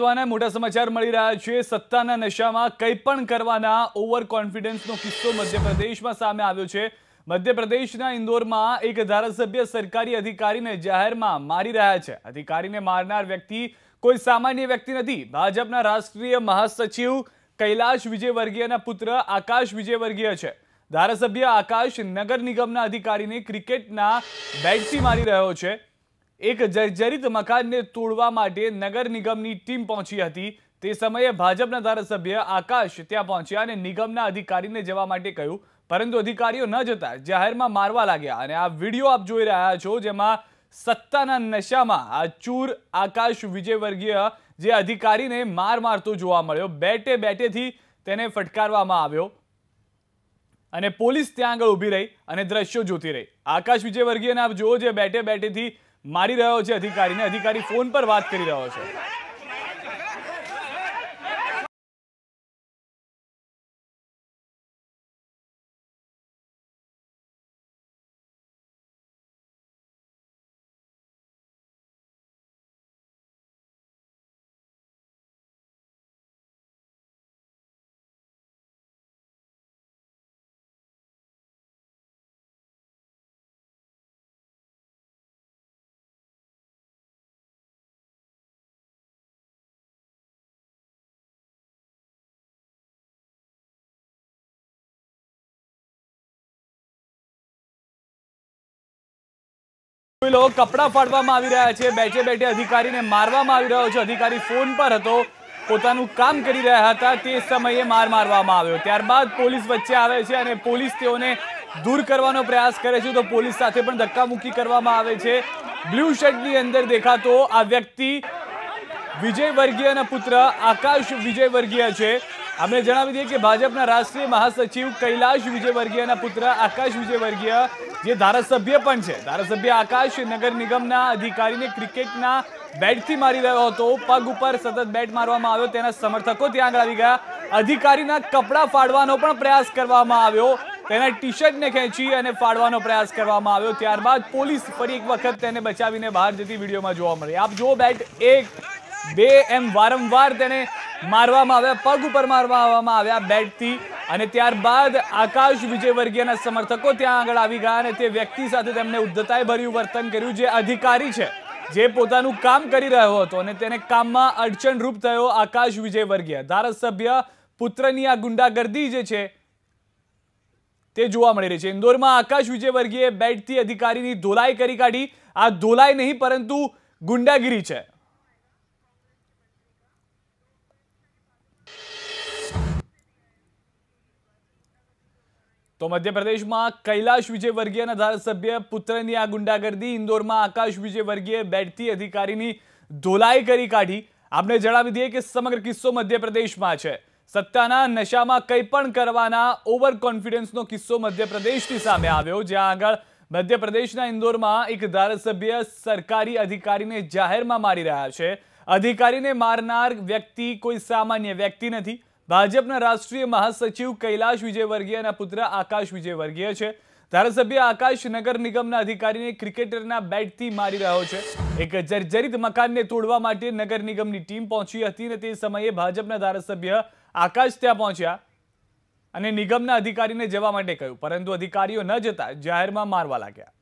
મોટા સમાચાર મળી રહ્યા છે. સત્તાના નશામાં કંઈ પણ કરવાના ઓવર કોન્ફિડન્સનો કિસ્સો મધ્યપ્રદેશમાં સામે આવ્યો છે. મધ્યપ્રદેશના ઇન્દોરમાં એક ધારાસભ્ય સરકારી અધિકારીને જાહેરમાં મારી રહ્યા છે. અધિકારીને મારનાર વ્યક્તિ કોઈ સામાન્ય વ્યક્તિ નથી. ભાજપના રાષ્ટ્રીય મહાસચિવ કૈલાશ વિજયવર્ગીયના પુત્ર આકાશ વિજયવર્ગીય છે. ધારાસભ્ય આકાશ નગર નિગમના અધિકારીને ક્રિકેટના બેટથી મારી રહ્યો છે. એક જર્જરિત મકાનને તોડવા માટે નગર નિગમની ટીમ પહોંચી હતી. તે સમયે ભાજપના ધારાસભ્ય આકાશ ત્યાં પહોંચ્યા અને નિગમના અધિકારીને જવા માટે કહ્યું. પરંતુ અધિકારીઓ ન જતા, જાહેરમાં મારવા લાગ્યા અને આ વીડિયો આપ જોઈ રહ્યા છો, જેમાં સત્તાના નશામાં આ ચૂર આકાશ વિજયવર્ગીય જે અધિકારીને માર મારતો જોવા મળ્યો, બેટે બેટેથી તેને ફટકારવામાં આવ્યો અને પોલીસ ત્યાં આગળ ઊભી રહી અને દ્રશ્યો જોતી રહી. આકાશ વિજયવર્ગીયને આપ જુઓ જે બેટે બેટેથી મારી રહ્યો છે અધિકારીને. અધિકારી ફોન પર વાત કરી રહ્યો છે. કપડા ફાડવામાં આવી રહ્યા છે. બેઠે બેઠે અધિકારીને મારવામાં આવી રહ્યો છે. અધિકારી ફોન પર હતો. પોતાનું કામ કરી રહ્યા હતા. તે સમયે માર મારવામાં આવ્યો. ત્યારબાદ પોલીસ વચ્ચે આવે છે અને પોલીસ તેઓને દૂર કરવાનો પ્રયાસ કરે છે. તો પોલીસ સાથે પણ ધક્કામુક્કી કરવામાં આવે છે. બ્લુ શર્ટની અંદર દેખાતો આ વ્યક્તિ વિજય વર્ગીયના પુત્ર આકાશ વિજય વર્ગીય છે. આપણે જણાવી દઈએ કે ભાજપના રાષ્ટ્રીય મહાસચિવ કૈલાશ વિજયવર્ગીયના પુત્ર આકાશ વિજયવર્ગીય, જે ધારાસભ્ય પણ છે. ધારાસભ્ય આકાશ નગર નિગમના અધિકારીને ક્રિકેટના બેટથી મારી રહ્યો હતો. પગ ઉપર સતત બેટ મારવામાં આવ્યો. તેના સમર્થકો ત્યાં આગળ આવી ગયા. અધિકારીના કપડાં ફાડવાનો પણ પ્રયાસ કરવામાં આવ્યો. તેના ટી શર્ટને ખેંચી અને ફાડવાનો પ્રયાસ કરવામાં આવ્યો. ત્યારબાદ પોલીસ ફરી એક વખત તેને બચાવીને બહાર જતી વિડીયોમાં જોવા મળી. આપ જુઓ બેટ એક, બે એમ વારંવાર તેને મારવામાં આવ્યા, પગ ઉપર મારવામાં આવ્યા બેટથી. અને ત્યારબાદ આકાશ વિજયવર્ગીયના સમર્થકો ત્યાં આગળ આવી ગયા અને તે વ્યક્તિ સાથે તેમને ઉદ્ધતાએ ભર્યું વર્તન કર્યું, જે અધિકારી છે, જે પોતાનું કામ કરી રહ્યો હતો અને તેને કામમાં અડચણરૂપ થયો આકાશ વિજયવર્ગીય. ધારાસભ્ય પુત્રની આ ગુંડાગર્દી જે છે, તે જોવા મળી રહી છે. ઇન્દોરમાં આકાશ વિજયવર્ગીય બેટથી અધિકારીની ધોલાઈ કરી કાઢી. આ ધોલાઈ નહીં, પરંતુ ગુંડાગીરી છે. તો મધ્યપ્રદેશમાં કૈલાશ વિજયવર્ગીયના ધારાસભ્ય પુત્રની આ ગુંડાગર્દી ઇન્દોરમાં આકાશ વિજયવર્ગીય બેઠતી અધિકારીની ધોલાઈ કરી કાઢી. આપણે જણાવી દઈએ કે સમગ્ર કિસ્સો મધ્યપ્રદેશમાં છે. સત્તાના નશામાં કંઈ પણ કરવાના ઓવર કોન્ફિડન્સનો કિસ્સો મધ્યપ્રદેશથી સામે આવ્યો, જ્યાં આગળ મધ્યપ્રદેશના ઇન્દોરમાં એક ધારાસભ્ય સરકારી અધિકારીને જાહેરમાં મારી રહ્યા છે. અધિકારીને મારનાર વ્યક્તિ કોઈ સામાન્ય વ્યક્તિ નથી. ભાજપના રાષ્ટ્રીય મહાસચિવ કૈલાશ વિજયવર્ગીયના પુત્ર આકાશ વિજયવર્ગીય છે. ધારાસભ્ય આકાશ નગર નિગમના અધિકારીને ક્રિકેટરના બેટથી મારી રહ્યો છે. એક જર્જરિત મકાનને તોડવા માટે નગર નિગમની ટીમ પહોંચી હતી અને તે સમયે ભાજપના ધારાસભ્ય આકાશ ત્યાં પહોંચ્યા અને નિગમના અધિકારીને જવા માટે કહ્યું. પરંતુ અધિકારીઓ ન જતા જાહેરમાં મારવા લાગ્યા.